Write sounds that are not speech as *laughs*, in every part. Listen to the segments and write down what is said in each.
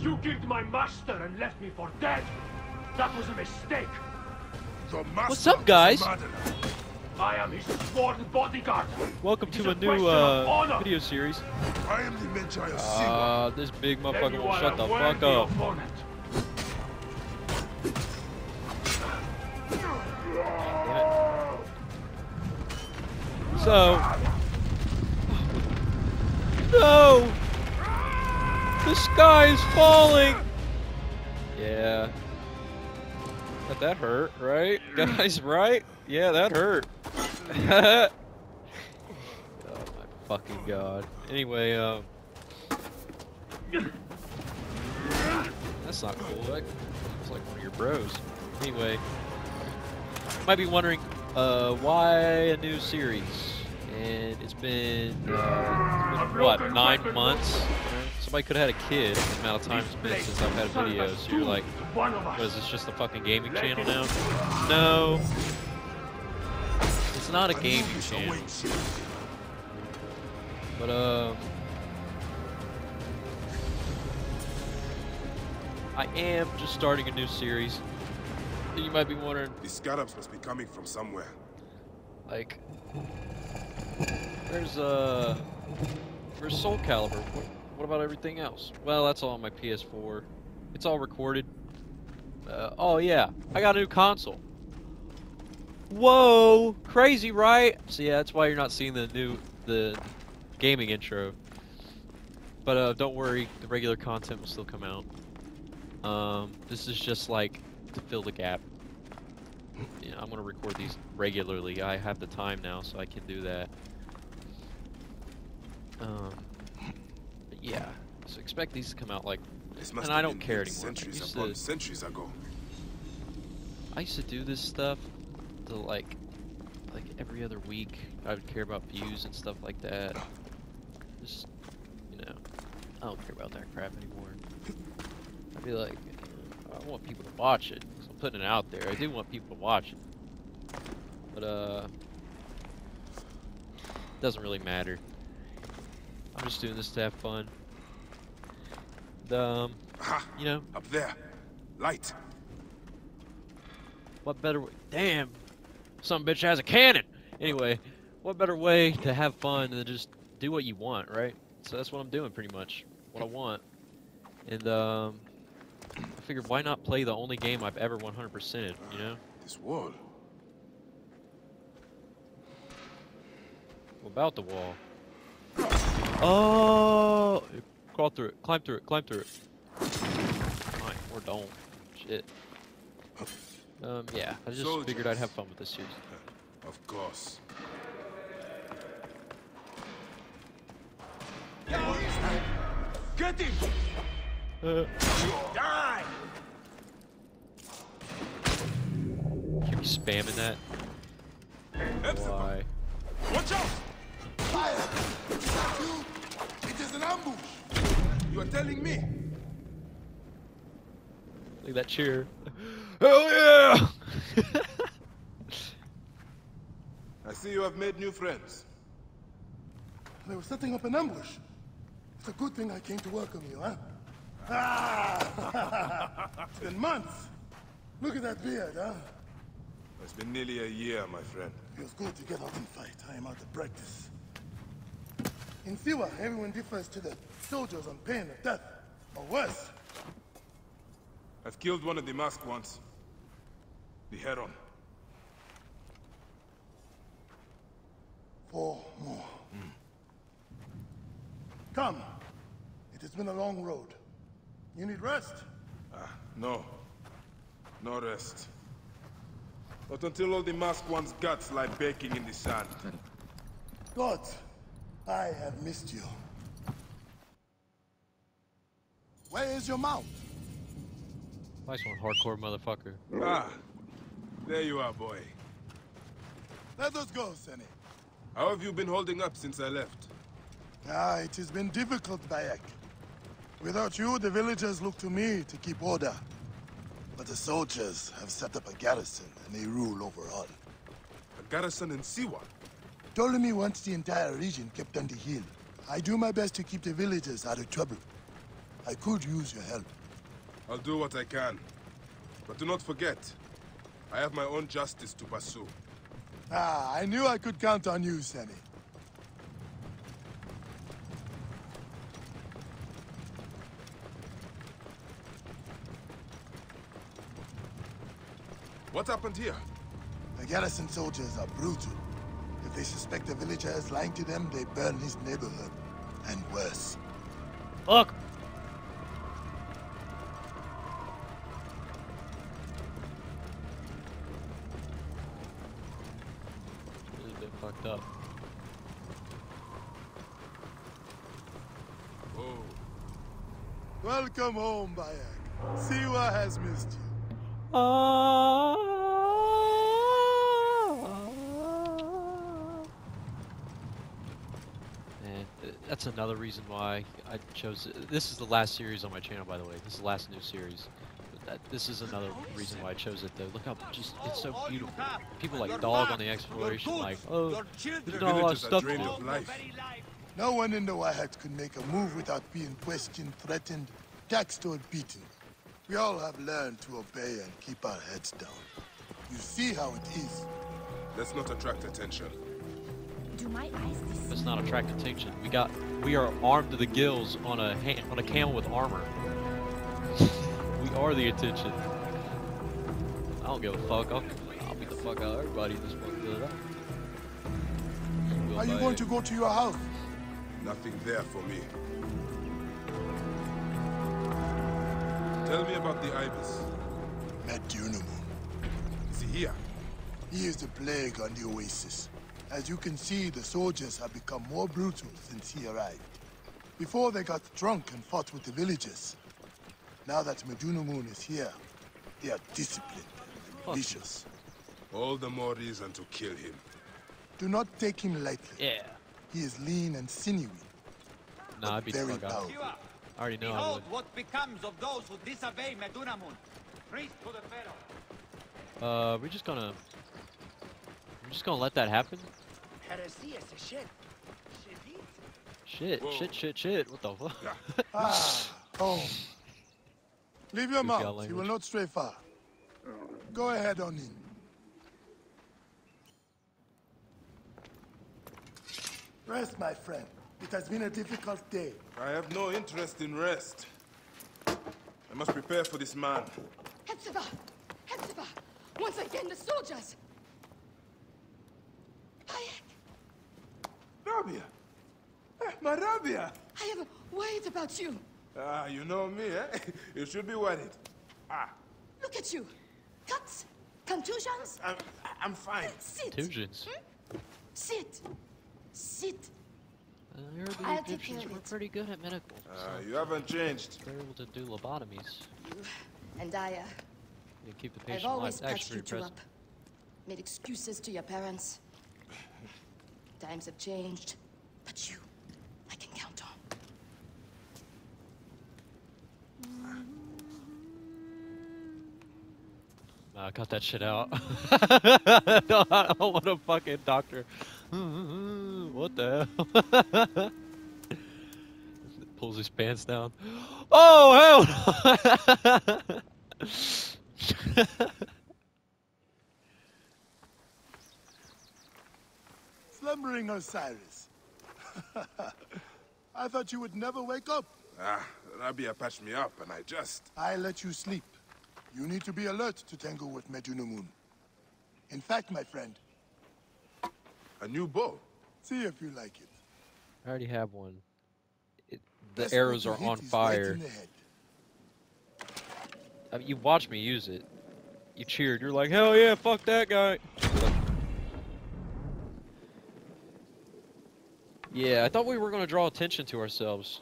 You killed my master and left me for dead. That was a mistake. The master What's up, guys? I am his sworn bodyguard. Welcome It is to a a new uh, video series. I am the Medjay of Siwa. Uh, this big motherfucker you will shut the fuck up. opponent. So, no, the sky is falling. Yeah, but that hurt, right, *laughs* guys? Right? Yeah, that hurt. *laughs* oh my fucking god. Anyway, um, that's not cool. That looks like one of your bros. Anyway, you might be wondering uh, why a new series? And it's been, uh, it's been what, nine months? Somebody could have had a kid, the amount of time it's been since I've had a video, so you're like, what is this, just a fucking gaming channel now? No. It's not a gaming channel, but, um... I am just starting a new series. You might be wondering, These scarabs must be coming from somewhere. Like, where's uh, where's Soul Calibur? What, what about everything else? Well, that's all on my PS4. It's all recorded. Uh, oh yeah, I got a new console. Whoa, crazy, right? So yeah, that's why you're not seeing the new the gaming intro. But uh, don't worry, the regular content will still come out. Um, this is just like to fill the gap I'm gonna record these regularly. I have the time now, so I can do that. Um, but yeah, so expect these to come out like. This must And I don't care anymore. I Centuries used to- centuries ago. I used to do this stuff to like, like every other week. I would care about views and stuff like that. Just, you know, I don't care about that crap anymore. I'd be like, I want people to watch it. So I'm putting it out there. I do want people to watch it. But uh, doesn't really matter. I'm just doing this to have fun. The, um, you know, Up there. Light. What better way? Damn, some bitch has a cannon. Anyway, what better way to have fun than just do what you want, right? So that's what I'm doing pretty much. What I want. And um, I figured why not play the only game I've ever 100%ed, you know? This wall. What about the wall? Oh, crawl through it, climb through it, climb through it. Fine, or don't. Shit. Um, yeah, I just figured I'd have fun with this series. Of course. Get him! Uh, Die! keep spamming that. Why? Watch out! Fire! It is an ambush! You are telling me? Look at that cheer. Hell yeah! *laughs* I see you have made new friends. They were setting up an ambush. It's a good thing I came to welcome you, huh? *laughs* Ah! it's been months. Look at that beard, huh? It's been nearly a year, my friend. Feels good to get out and fight. I am out of practice. In Siwa, everyone defers to the soldiers on pain of death, or worse. I've killed one of the masked ones. The Heron. Four more. Come. It has been a long road. You need rest. Ah, no. No rest. Not until all the masked one's guts lie baking in the sand. God, I have missed you. Where is your mount? Nice one, hardcore motherfucker. Ah, there you are, boy. Let us go, Senny. How have you been holding up since I left? Ah, it has been difficult, Bayek. Without you, the villagers look to me to keep order. But the soldiers have set up a garrison, and they rule over all. A garrison in Siwa? Ptolemy wants the entire region kept on the hill. I do my best to keep the villagers out of trouble. I could use your help. I'll do what I can. But do not forget, I have my own justice to pursue. Ah, I knew I could count on you, Senny. What happened here? The garrison soldiers are brutal. If they suspect a villager is lying to them, they burn his neighborhood. And worse. Fuck! Really been fucked up. Oh, Welcome home, Bayek. Siwa has missed you. Man, th- that's another reason why I chose. This is the last series on my channel, by the way. This is the last new series. But that, this is another reason why I chose it, though. Look how just it's so beautiful. People like dog on the exploration, like, oh, the there's not a lot of stuff to do. No one in the Wahat could make a move without being questioned, threatened, taxed, or beaten. We all have learned to obey and keep our heads down. You see how it is. Let's not attract attention. Do my eyes deceive? Let's not attract attention. We got, we are armed to the gills on a ha- on a camel with armor. *laughs* we are the attention. I don't give a fuck. I'll, I'll beat the fuck out of everybody in this fucking Are you going to go to your house? Nothing there for me. Tell me about the Ibis. Medunamun. Is he here? He is the plague on the Oasis. As you can see, the soldiers have become more brutal since he arrived. Before they got drunk and fought with the villagers. Now that Medunamun is here, they are disciplined and vicious. All the more reason to kill him. Do not take him lightly. Yeah. He is lean and sinewy, Nah, I'd beat the very fuck powerful. Siwa, I already know I behold would. what becomes of those who disobey Medunamun. Priest to the Pharaoh. Uh, we're just gonna, we're just gonna let that happen. Shit, Whoa. shit, shit, shit. What the fuck? *laughs* Ah, home. Leave your Goofy mouth. out He will not stray far. Go ahead on in. Rest, my friend. It has been a difficult day. I have no interest in rest. I must prepare for this man. Hepzibah! Hepzibah! Once again, the soldiers! Bayek, Rabia! Eh, my Rabia! I am worried about you. Ah, you know me, eh? *laughs* you should be worried. Ah, Look at you. Cuts, contusions. I'm, I'm fine. Sit. Contusions. Sit. Sit. I heard the I'll take care Egyptians of were it. pretty good at medical. Ah, so you haven't changed. they're able to do lobotomies. You and I, uh, keep the I've patient alive. always patched actually you two impressive. up. Made excuses to your parents. Times have changed. But you, I can count on. Nah, cut that shit out. *laughs* no, I don't want a fucking doctor. *laughs* what the hell? *laughs* Pulls his pants down. *gasps* Oh hell! No. Slumbering Osiris. *laughs* I thought you would never wake up. Ah, Rabia patched me up and I just... I let you sleep. You need to be alert to tangle with Medunamun. In fact, my friend, A new bow. see if you like it. I already have one. It, the Best arrows are on is right fire. in the head. I mean, you watched me use it. You cheered. You're like, hell yeah, fuck that guy. Yeah, I thought we were gonna draw attention to ourselves.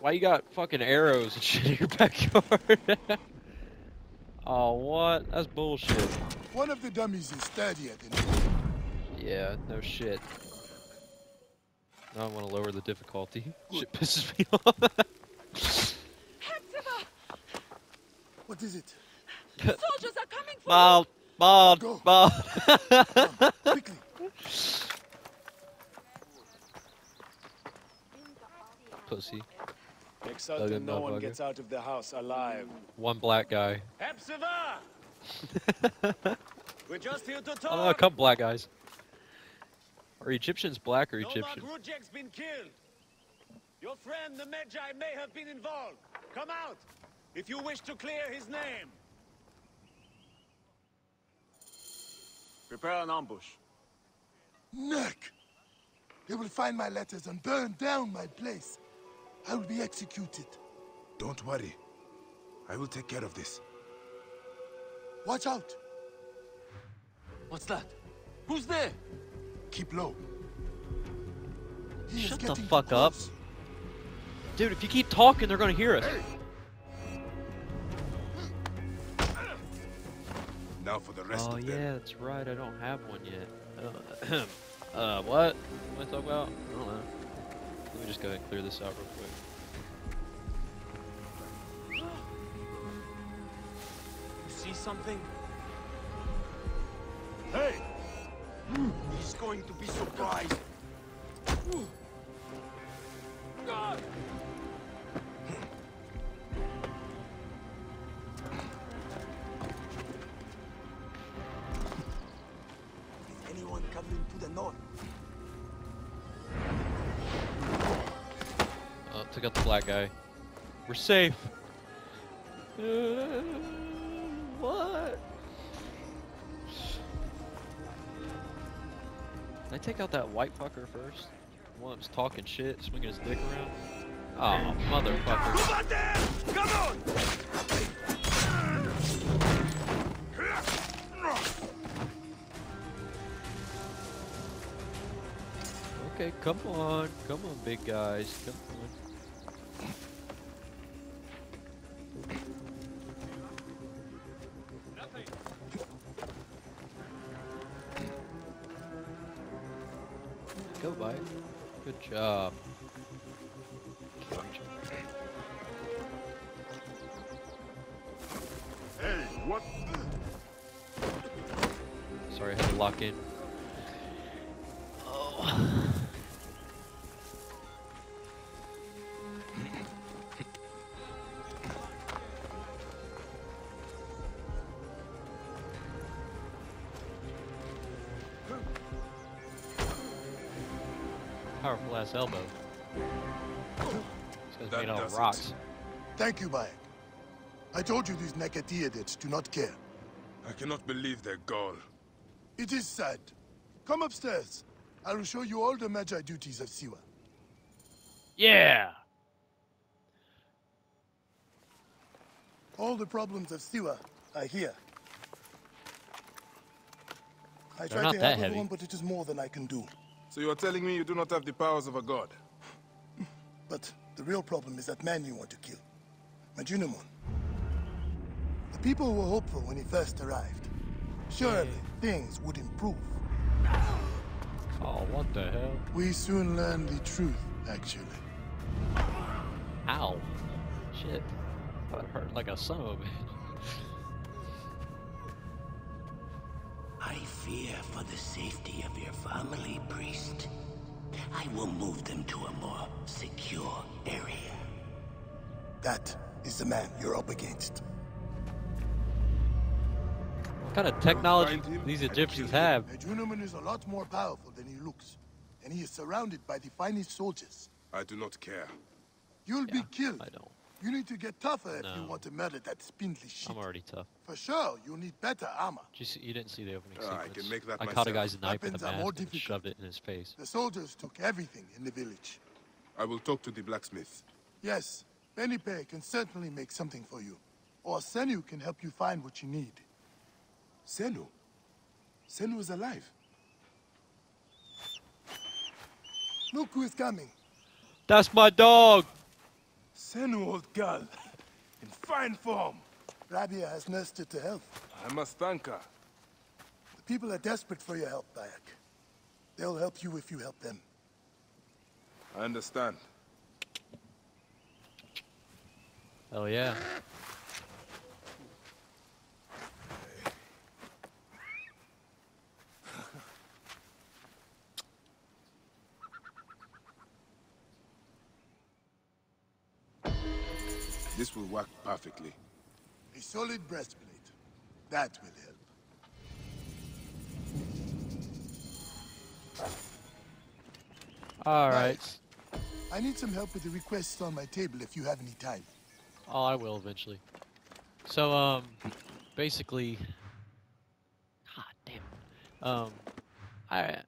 Why you got fucking arrows and *laughs* shit in your backyard? *laughs* oh, what? That's bullshit. One of the dummies is sturdier than you. Yeah, no shit. Now I want to lower the difficulty. *laughs* Shit pisses me off. Hepzibah! What is it? Soldiers are coming for Mild, mild, Go. mild. Quickly. Pussy. Make certain in, no one gets out of the house alive. One black guy. Hepzibah! *laughs* We're just here to talk. Oh, a couple black guys. Are Egyptians black or Novak Egyptian? Rudjek's been killed. Your friend, the Medjay, may have been involved. Come out, if you wish to clear his name. Prepare an ambush. Neck! They will find my letters and burn down my place. I will be executed. Don't worry. I will take care of this. Watch out! What's that? Who's there? Keep low. He Shut the getting too fuck up. Dude, if you keep talking, they're gonna hear us. Now for the rest Oh of them. yeah, that's right. I don't have one yet. Uh, *clears throat* uh, what? What am I talking about? I don't know. Let me just go ahead and clear this out real quick. You see something? Hey! He's going to be surprised. Black guy. We're safe. Uh, what? Did I take out that white fucker first? One that talking shit, swinging his dick around? Oh, motherfucker. Come on! Okay, come on. Come on, big guys. Come Go, bye. Good job. Hey, what? Sorry, I had to lock in. Powerful ass elbow. This guy's That made out of does it. rocks. Thank you, Bayek. I told you these Nekatiadids do not care. I cannot believe their gall. It is sad. Come upstairs. I will show you all the Medjay duties of Siwa. Yeah! All the problems of Siwa are here. I They're tried not to that help heavy. everyone, but it is more than I can do. So you are telling me you do not have the powers of a god? But the real problem is that man you want to kill. Medunamun. The people were hopeful when he first arrived. Surely things would improve. Oh, what the hell? We soon learned the truth, actually. Ow. Shit. That hurt like a son of a bitch. *laughs* I fear for the safety of your family, priest. I will move them to a more secure area. That is the man you're up against. What kind of technology these Egyptians kill him. have? Medunamun is a lot more powerful than he looks, and he is surrounded by the finest soldiers. I do not care. You'll be killed. I don't. You need to get tougher if you want to murder that spindly shit. I'm already tough. For sure, you'll need better armor. Did you, see, you didn't see the opening I sequence. can make that I caught a guy's knife with Weapons a are mask and shoved it in his face. The soldiers took everything in the village. I will talk to the blacksmith. Yes, Benipe can certainly make something for you. Or Senu can help you find what you need. Senu? Senu is alive. Look who is coming. That's my dog! Senu, old girl. In fine form. Rabia has nursed her to health. I must thank her. The people are desperate for your help, Bayek. They'll help you if you help them. I understand. Hell yeah. This will work perfectly. A solid breastplate. That will help. Alright. Nice. I need some help with the requests on my table if you have any time. Oh, I will eventually. So, um, basically, God damn. Um, I,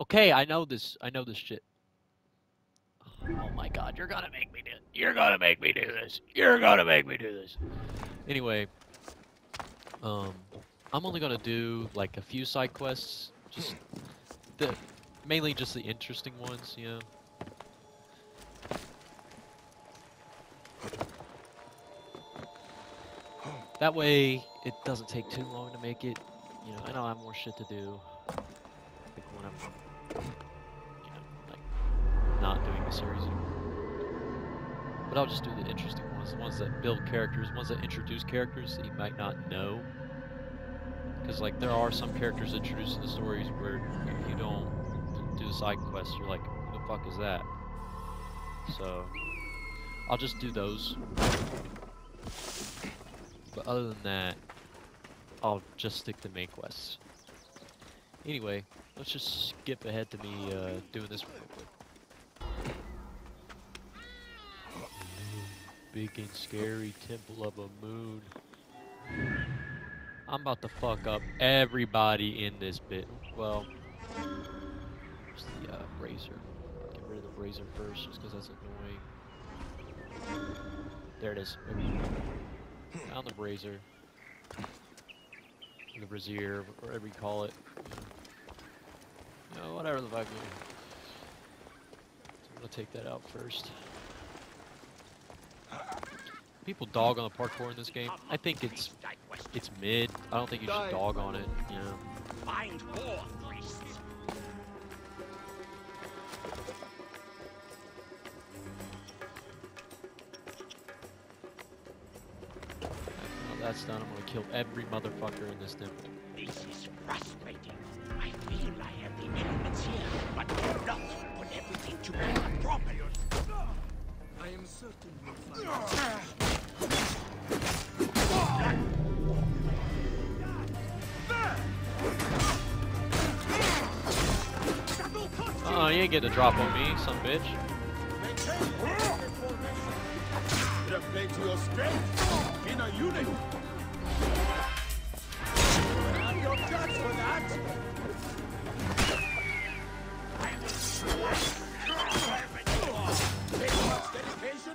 okay, I know this. I know this shit. Oh my God, you're gonna make me do. You're gonna make me do this. You're gonna make me do this. Anyway, um, I'm only gonna do like a few side quests, just the mainly just the interesting ones, you know. That way, it doesn't take too long to make it. You know, I know I have more shit to do. Series. But I'll just do the interesting ones, the ones that build characters, ones that introduce characters that you might not know. Because like there are some characters introduced in the stories where if you don't do the side quests, you're like, who the fuck is that? So I'll just do those. But other than that, I'll just stick to main quests. Anyway, let's just skip ahead to me uh, doing this real quick. Big and scary Temple of a Moon. I'm about to fuck up everybody in this bit. Well, where's the uh, brazier? Get rid of the brazier first, just because that's annoying. There it is. Found the brazier. The brazier, whatever you call it. You know, whatever the fuck. I'm gonna take that out first. People dog on the parkour in this game. I think it's it's mid. I don't think you should dog on it. You know. Find more priests. That's done. I'm gonna kill every motherfucker in this temple. This is frustrating. I feel I have the elements here, but cannot put everything together properly. I am certain you'll find ah! Oh, you ain't getting a drop on me, some bitch.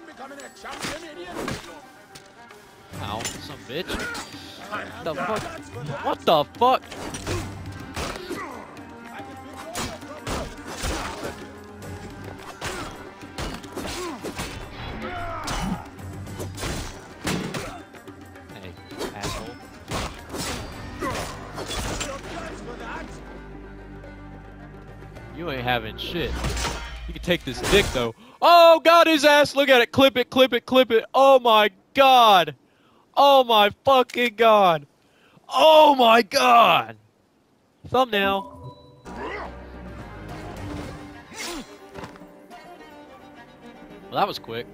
Becoming a champion, idiot. Some bitch. The fuck? What the fuck? You ain't having shit. You can take this dick though. Oh god, his ass! Look at it! Clip it! Clip it! Clip it! Oh my god! Oh my fucking god! Oh my god! Thumbnail. Well, that was quick.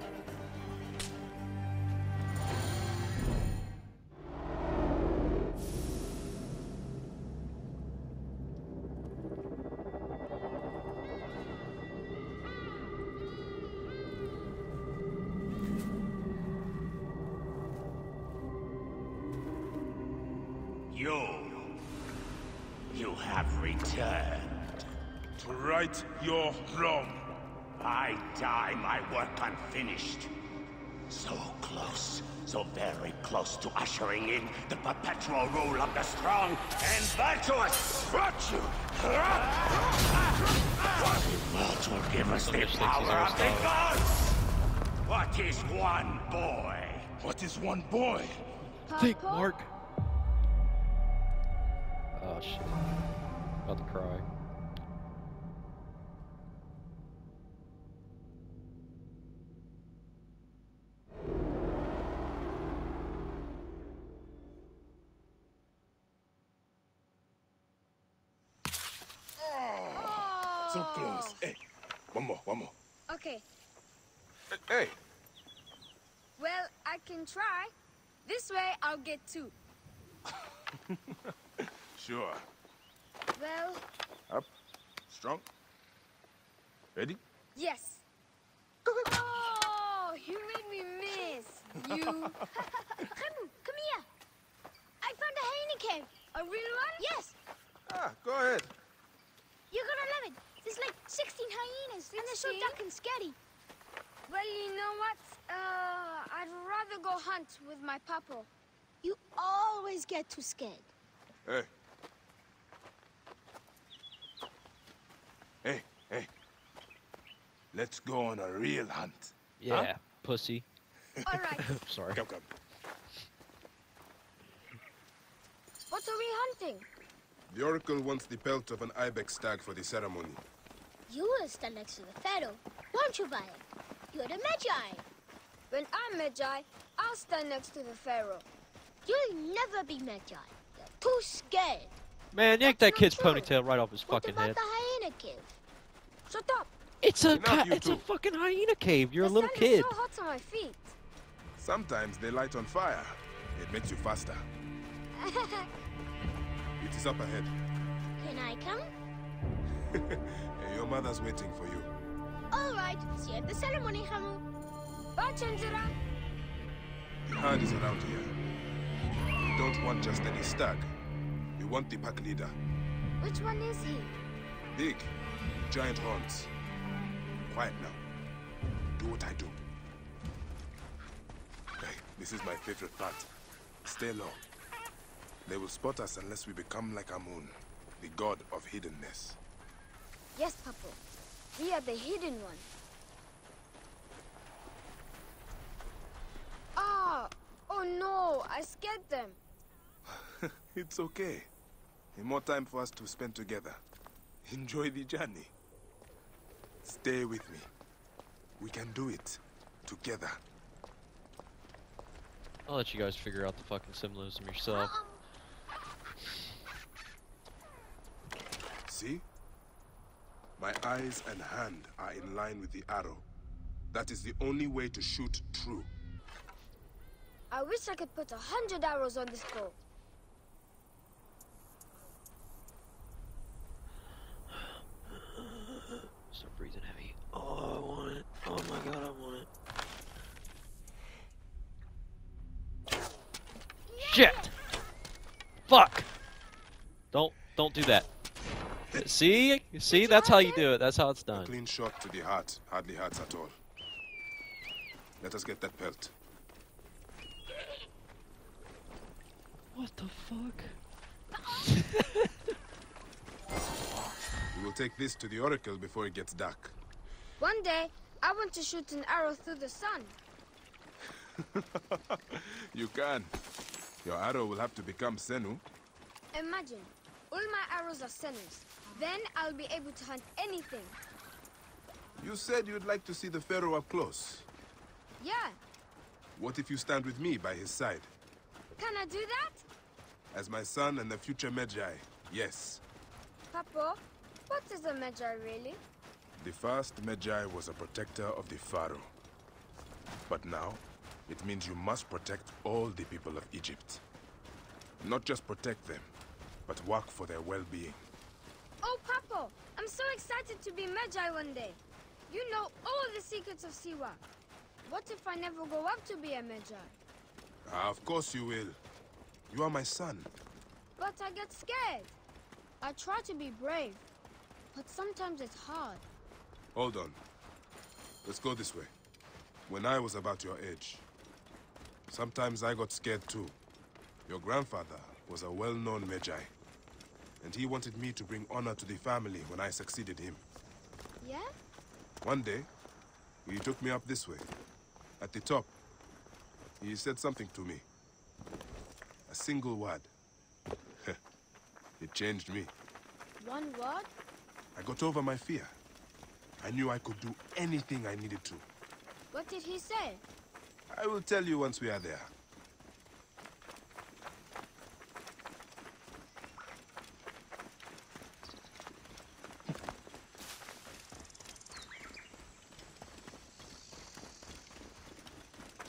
Right your wrong. I die my work unfinished. So close, so very close to ushering in the perpetual rule of the strong and virtuous. Virtue! What will give us the power of the gods? What is one boy? What is one boy? Think, Mark. Oh shit. About to cry. So close. Hey, one more, one more. Okay, Hey, well, I can try. This way, I'll get two. *laughs* sure. Well, Up, strong. Ready? yes. *laughs* Oh, you made me miss. You. *laughs* Khemu, come here. I found a hyena cave. A real one? Yes, Ah, go ahead. you're gonna love it. There's like 16 hyenas, and they're so 16? dark and scary. Well, you know what? Uh, I'd rather go hunt with my papa. You always get too scared. Hey. Hey, hey. Let's go on a real hunt. Yeah, pussy. All right. *laughs* Sorry. Come, come. what are we hunting? The Oracle wants the pelt of an ibex stag for the ceremony. You will stand next to the pharaoh, won't you, Violet? You're the Medjay. When I'm Medjay, I'll stand next to the pharaoh. You'll never be Medjay. You're too scared. Man, yank That's that kid's true. ponytail right off his What fucking about head. the hyena cave? Shut up. It's a Enough, ca- you it's a fucking hyena cave. You're a little sun kid. is so hot on my feet. Sometimes they light on fire. It makes you faster. *laughs* It is up ahead. Can I come? *laughs* Your mother's waiting for you. All right. See you at the ceremony, Khemu. Bye, Chandra. The herd is around here. We don't want just any stag. We want the pack leader. Which one is he? Big, giant horns. Quiet now. Do what I do. Hey, this is my favorite part. Stay low. They will spot us unless we become like Amun, the god of hiddenness. Yes, Papa. We are the hidden one. Ah! Oh no! I scared them. *laughs* It's okay. More time for us to spend together. Enjoy the journey. Stay with me. We can do it. Together. I'll let you guys figure out the fucking symbolism yourself. See? My eyes and hand are in line with the arrow. That is the only way to shoot true. I wish I could put a hundred arrows on this bow. Start breathing heavy. Oh, I want it. Oh my god, I want it. Shit! Fuck! Don't, don't do that. See? See? That's how you do it. That's how it's A done. clean shot to the heart hardly hurts at all. Let us get that pelt. What the fuck? We will take this to the Oracle before it gets dark. One day, I want to shoot an arrow through the sun. *laughs* you can. Your arrow will have to become Senu. Imagine, all my arrows are sinners. Then I'll be able to hunt anything. You said you'd like to see the Pharaoh up close. Yeah, What if you stand with me by his side? can I do that? As my son and the future Medjay, yes. Papa, what is a Medjay really? The first Medjay was a protector of the Pharaoh. But now, it means you must protect all the people of Egypt. Not just protect them, but work for their well-being. Oh, Papa, I'm so excited to be Medjay one day. You know all the secrets of Siwa. What if I never grow up to be a Medjay? Ah, of course you will. You are my son. But I get scared. I try to be brave, but sometimes it's hard. Hold on. Let's go this way. When I was about your age, sometimes I got scared too. Your grandfather was a well-known Medjay, and he wanted me to bring honor to the family when I succeeded him. Yeah? One day, he took me up this way. At the top, he said something to me. A single word. *laughs* it changed me. One word? I got over my fear. I knew I could do anything I needed to. What did he say? I will tell you once we are there.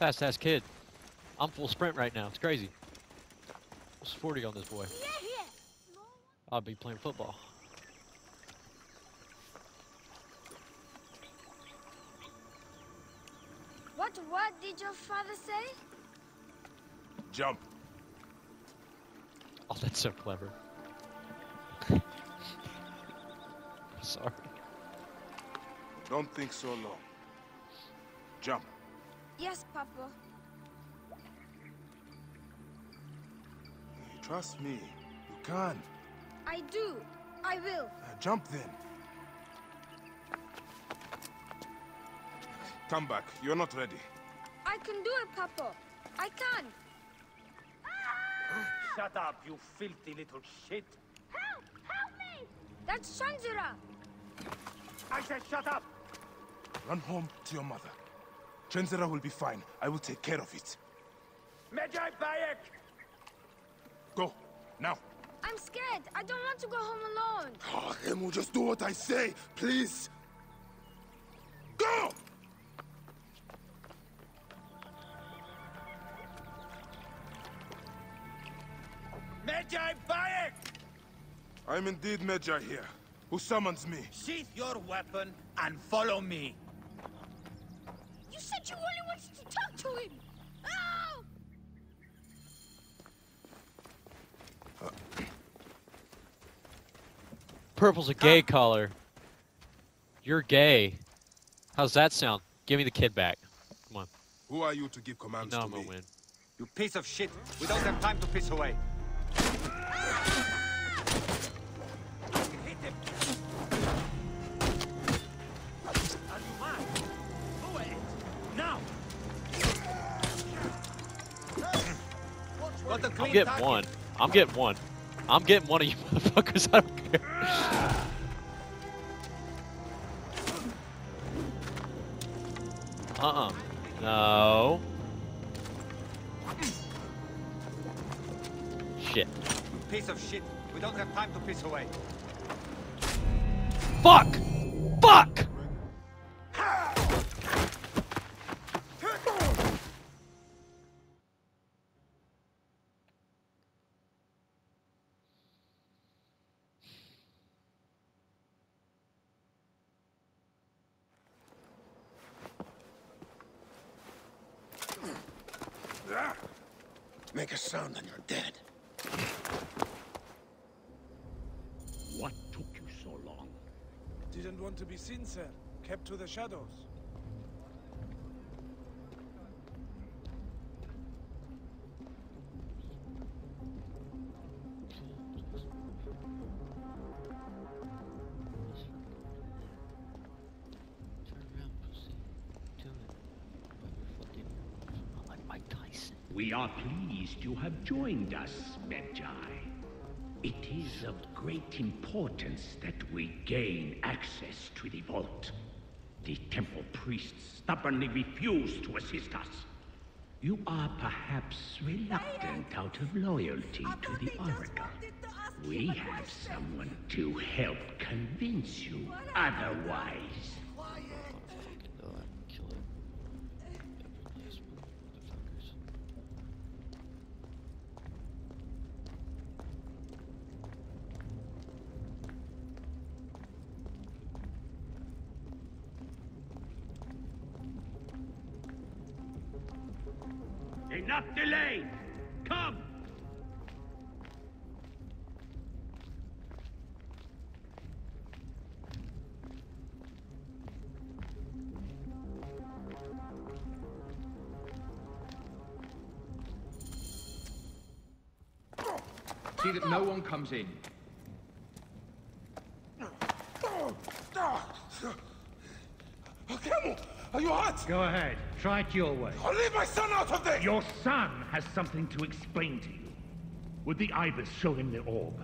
Fast ass kid. I'm full sprint right now. It's crazy. It's 40 on this boy. I'll be playing football. What word did your father say? Jump. Oh, that's so clever. *laughs* Sorry. Don't think so long. Jump. Yes, Papa. Trust me. You can. I do. I will. Uh, jump then. Come back. You're not ready. I can do it, Papa. I can. *gasps* Shut up, you filthy little shit. Help! Help me! That's Shanjira. I said shut up! Run home to your mother. Trenzera will be fine. I will take care of it. Medjay Bayek! Go. Now. I'm scared. I don't want to go home alone. Ah, oh, Khemu, just do what I say, please. Go! Medjay Bayek! I'm indeed Medjay here. Who summons me? Sheath your weapon and follow me. You said you only wanted to talk to him! Oh! Purple's a gay color. You're gay. How's that sound? Give me the kid back. Come on. Who are you to give commands You know to I'm me? gonna win. You piece of shit. We don't have time to piss away. I'm getting target. one. I'm getting one. I'm getting one of you *laughs* motherfuckers. I don't care. Uh-uh. No. Shit. Piece of shit. We don't have time to piss away. Fuck! Fuck! Make a sound and you're dead. What took you so long? Didn't want to be seen, sir. Kept to the shadows. Pleased you have joined us, Medjay. It is of great importance that we gain access to the vault. The temple priests stubbornly refuse to assist us. You are perhaps reluctant out of loyalty to the Oracle. We have someone to help convince you otherwise. Comes in. Khemu, are you hurt? Go ahead. Try it your way. I'll leave my son out of this! Your son has something to explain to you. Would the Ibis show him the orb?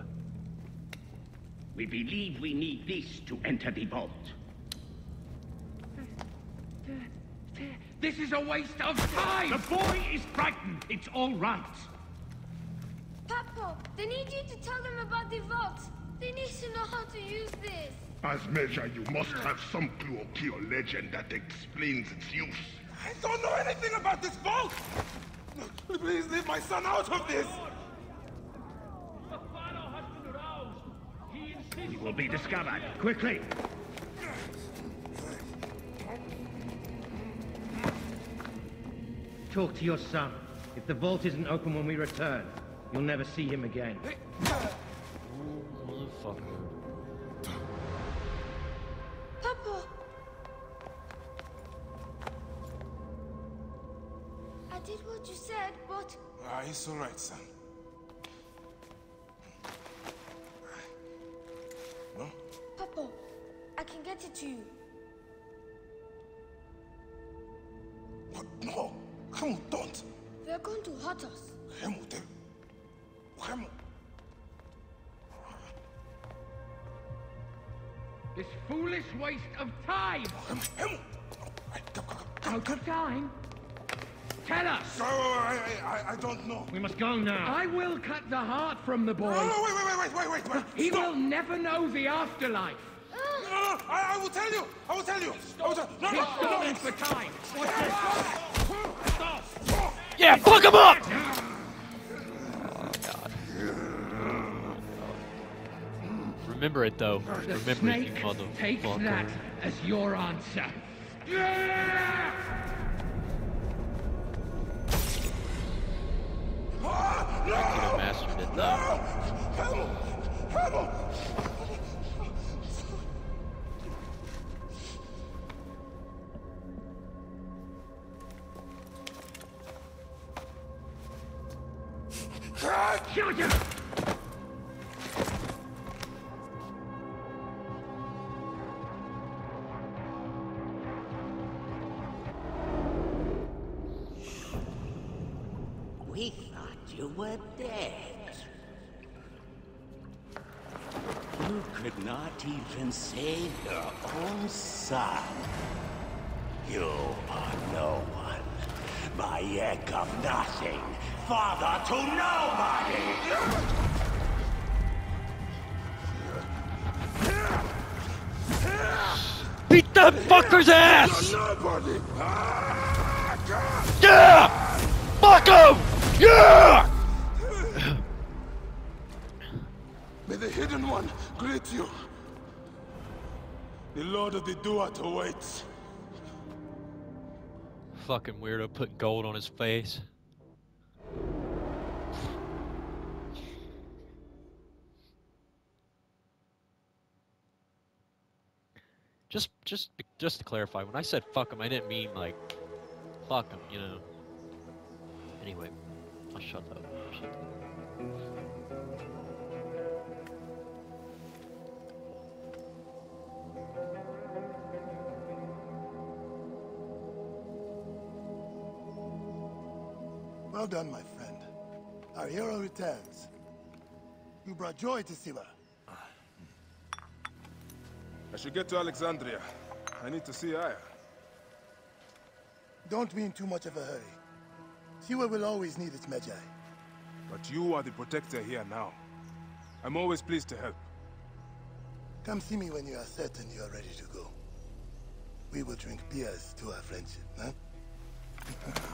We believe we need this to enter the vault. This is a waste of time! The boy is frightened. It's all right. Papo, they need you to tell them about the vault. They need to know how to use this. As Medjay, you must have some clue or key or legend that explains its use. I don't know anything about this vault! Please leave my son out of this! He will be discovered. Quickly! Talk to your son. If the vault isn't open when we return, you'll never see him again. Now. I will cut the heart from the boy. No, no, wait, wait, wait, wait, wait, wait! He Stop. will never know the afterlife. No, no, no, I, I will tell you! I will tell you! I will tell... No, He's no, stalling no! for time. Yeah, fuck him up! Remember it though. The Remember it, snake you takes motherfucker. that as your answer. I could have mastered it. Though. Ass! Ah, yeah! Fuck him! Yeah! May the Hidden One greet you. The Lord of the Duat awaits. Fucking weirdo putting gold on his face. Just, just, just to clarify, when I said fuck him, I didn't mean like, fuck him, you know. Anyway, I'll shut up. Shut up. Well done, my friend. Our hero returns. You brought joy to Siwa. Should get to Alexandria. I need to see Aya. Don't be in too much of a hurry. Siwa will always need its Medjay. But you are the protector here now. I'm always pleased to help. Come see me when you are certain you are ready to go. We will drink beers to our friendship, huh? *laughs*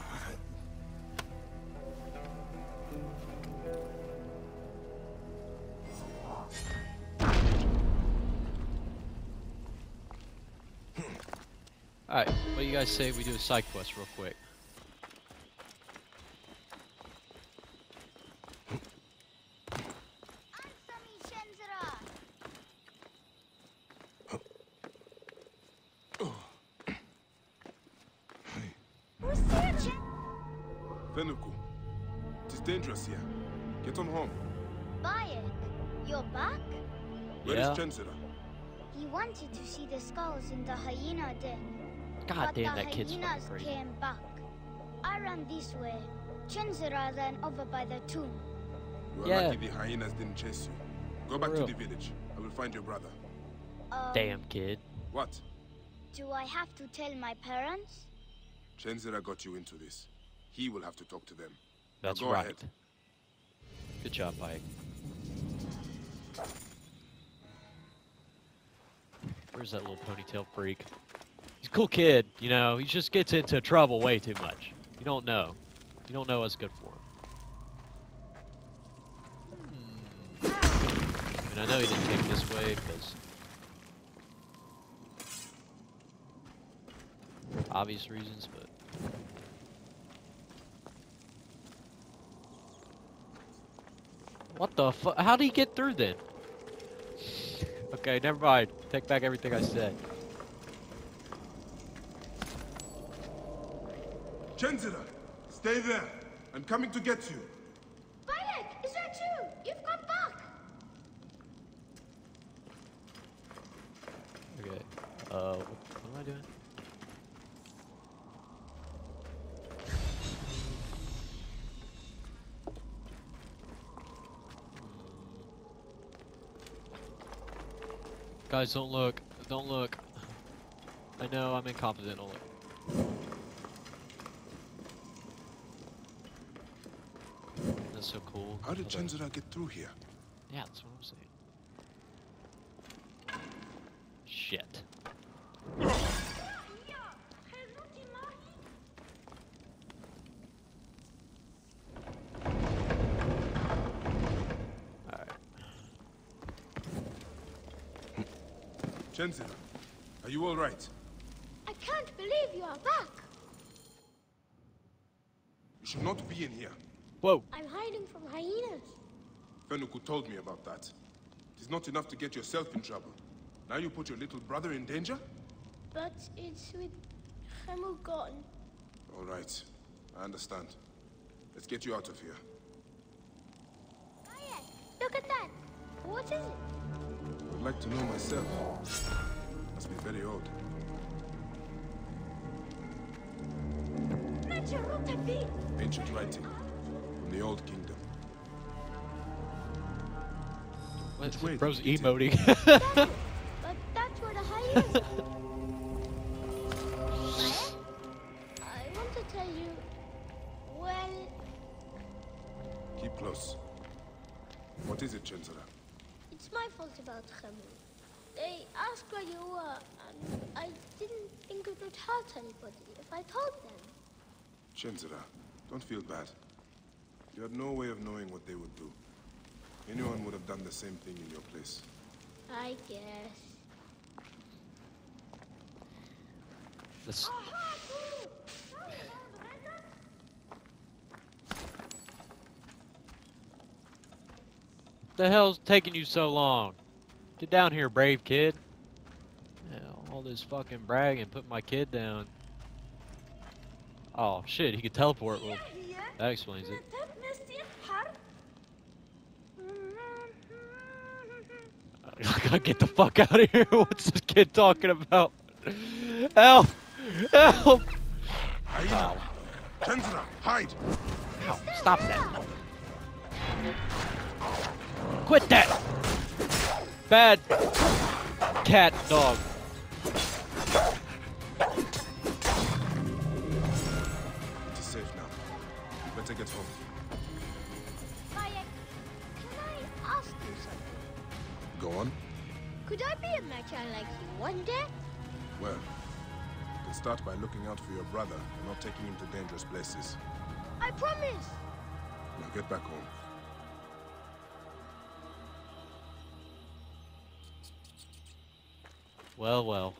guys say we do a side quest real quick? Damn, the that kid's fucking hyenas crazy. came back. I ran this way. Chenzira ran over by the tomb. You are Yeah. lucky the hyenas didn't chase you. Go back to the village. I will find your brother. Um, Damn kid. What? Do I have to tell my parents? Chenzira got you into this. He will have to talk to them. Now That's go right. ahead. Good job, Mike. Where's that little ponytail freak? Cool kid, you know. He just gets into trouble way too much. You don't know. You don't know what's good for him. Hmm. I mean, I know he didn't take this way because obvious reasons, but what the fuck? How did he get through then? *laughs* okay, never mind. Take back everything I said. Chenzira, stay there. I'm coming to get you. Bayek, is that you? You've come back. Okay. Uh, what, what am I doing? Guys, don't look. Don't look. I know I'm incompetent. Don't look. That's so cool. How did Okay. Chenzira get through here? Yeah, that's what I'm saying. Shit. Alright. Chenzira, are you all right? I can't believe you are back. You should not be in here. Whoa. I'm hiding from hyenas. Fenuku told me about that. It is not enough to get yourself in trouble. Now you put your little brother in danger? But it's with Khemu gone. All right. I understand. Let's get you out of here. Look at that. What is it? I'd like to know myself. It Must be very old. Ancient writing. From the Old Kingdom. What, Which way bro's did you take? emoting. *laughs* But that's where the hyenas are. Bayek, I want to tell you, well, Keep close. What is it, Chenzira? it's my fault about Khemu. They asked where you were, and I didn't think it would hurt anybody if I told them. Chenzira, don't feel bad. You had no way of knowing what they would do. Anyone would have done the same thing in your place. I guess. That's, the hell's taking you so long? Get down here, brave kid. Yeah, all this fucking bragging, put my kid down. Oh shit, he could teleport. Well, that explains it. I gotta get the fuck out of here. *laughs* What's this kid talking about? Help! Help! Hyena! Chenzira, hide! Ow, stop that. Quit that! Bad cat dog. It is safe now. You better get home. Go on. Could I be a Medjay like you one day? Well, you can start by looking out for your brother and not taking him to dangerous places. I promise. Now get back home. Well, well.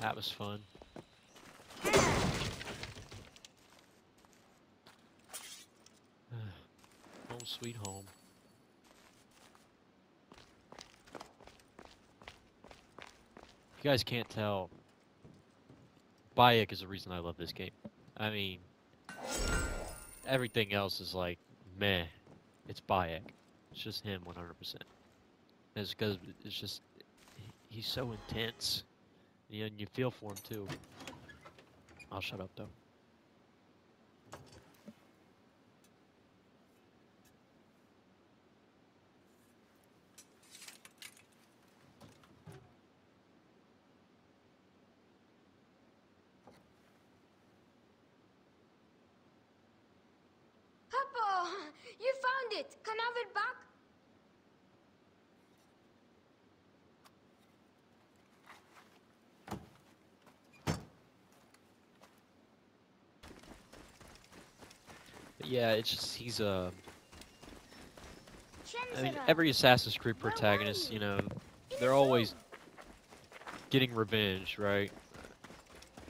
That was fun. *sighs* home sweet home. If you guys can't tell, Bayek is the reason I love this game. I mean, everything else is like meh. it's Bayek. It's just him 100%. It's because it's just, he's so intense. You know, and you feel for him too. I'll shut up though. Papa, you found it. Can I have it back? But yeah, it's just he's uh, I mean, every Assassin's Creed protagonist, you know, they're always getting revenge, right?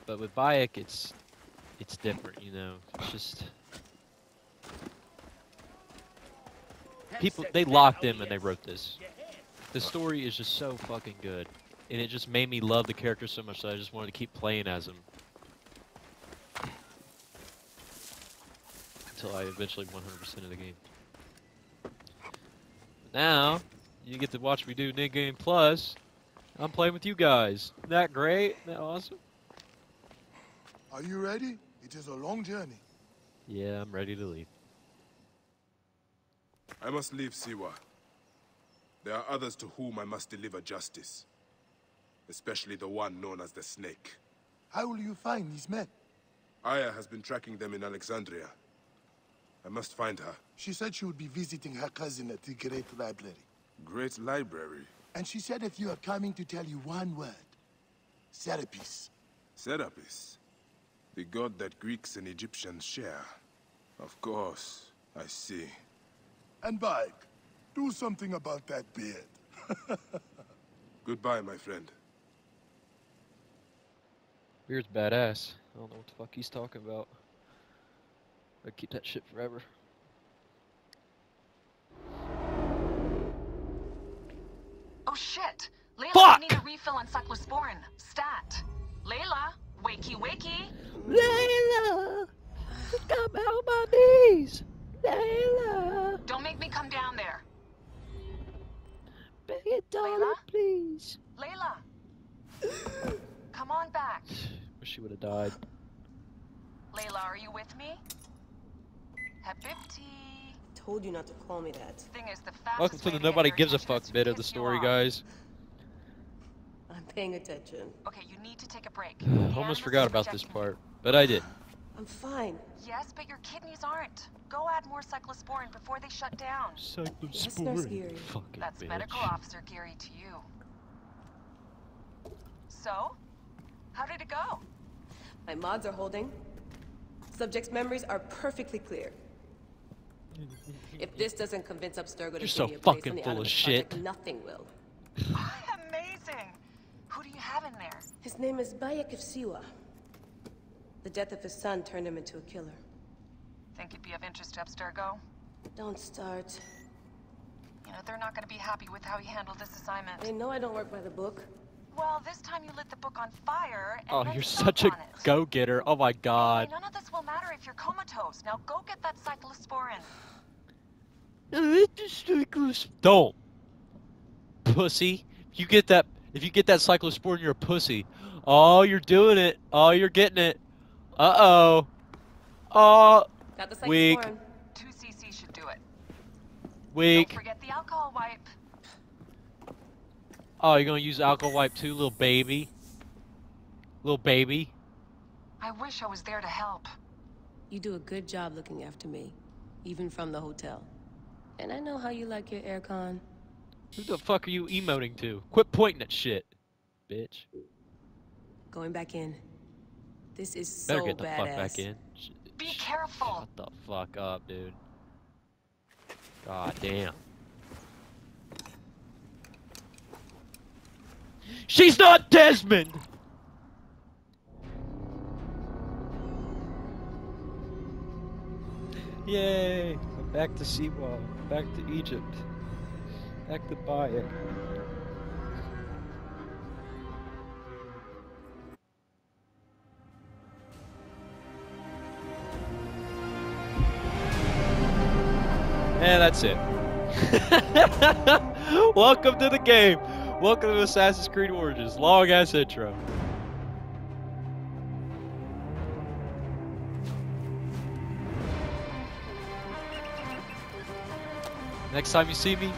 But with Bayek, it's it's different, you know. It's just people they locked him and they wrote this. The story is just so fucking good, and it just made me love the character so much that I just wanted to keep playing as him. Until I eventually 100% of the game. Now, you get to watch me do New Game Plus. I'm playing with you guys. Isn't that great? Isn't that awesome? Are you ready? It is a long journey. Yeah, I'm ready to leave. I must leave Siwa. There are others to whom I must deliver justice. Especially the one known as the Snake. How will you find these men? Aya has been tracking them in Alexandria. I must find her. She said she would be visiting her cousin at the Great Library. Great library. And she said if you are coming to tell you one word. Serapis. Serapis. The god that Greeks and Egyptians share. Of course, I see. And Bayek, do something about that beard. *laughs* Goodbye, my friend. Beard's badass. I don't know what the fuck he's talking about. I'd keep that shit forever. Oh shit! Layla, Fuck! I need a refill on cyclosporin. Stat. Layla, wakey wakey. Layla! Come out my knees! Layla! Don't make me come down there. Beg it, darling, please. Layla! come on back. Wish she would have died. Layla, are you with me? Habibti. Told you not to call me that. Thing is, the Welcome to the nobody gives a fuck bit of the story, guys. I'm paying attention. Okay, you need to take a break. *sighs* I almost forgot about this part, but I did. I'm fine. Yes, but your kidneys aren't. Go add more cyclosporin before they shut down. Yes, Nurse Geary. Fucking That's bitch. Medical Officer Geary to you. So, how did it go? My mods are holding. Subject's memories are perfectly clear. If this doesn't convince Abstergo to You're give so me a place fucking full of shit. Project, nothing will. Amazing. Who do you have in there? His name is Bayek of Siwa. The death of his son turned him into a killer. Think it'd be of interest to Abstergo? Don't start. You know, they're not going to be happy with how he handled this assignment. They know I don't work by the book. Well, this time you lit the book on fire and Oh, you're such a go-getter. Oh my god. Hey, none of this will matter if you're comatose. Now go get that cyclosporin. Don't. Pussy. If you get that if you get that cyclosporin, you're a pussy. Oh, you're doing it. Oh, you're getting it. Uh-oh. Oh, Got the weak. cyclosporin. 2 cc should do it. Weak. Don't forget the alcohol wipe. Oh, you're gonna use alcohol wipe too, little baby? Little baby? I wish I was there to help. You do a good job looking after me, even from the hotel. And I know how you like your aircon. Who the fuck are you emoting to? Quit pointing at shit, bitch. Going back in. This is so Better get the badass. fuck back in. Be careful. Shut the fuck up, dude. God damn. She's not Desmond! Yay! I'm back to Siwa. Back to Egypt. Back to Bayek. And that's it. *laughs* *laughs* Welcome to the game. Welcome to Assassin's Creed Origins. Long ass intro. Next time you see me,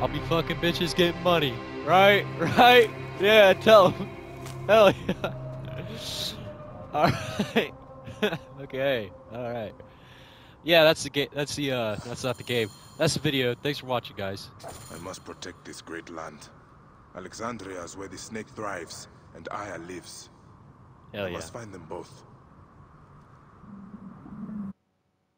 I'll be fucking bitches getting money. Right? *laughs* Right? Yeah, tell them. Hell yeah. *laughs* Alright. *laughs* okay. Alright. Yeah, that's the game. That's the, uh, that's not the game. That's the video. Thanks for watching, guys. I must protect this great land. Alexandria is where the snake thrives, and Aya lives. Hell I yeah. must find them both.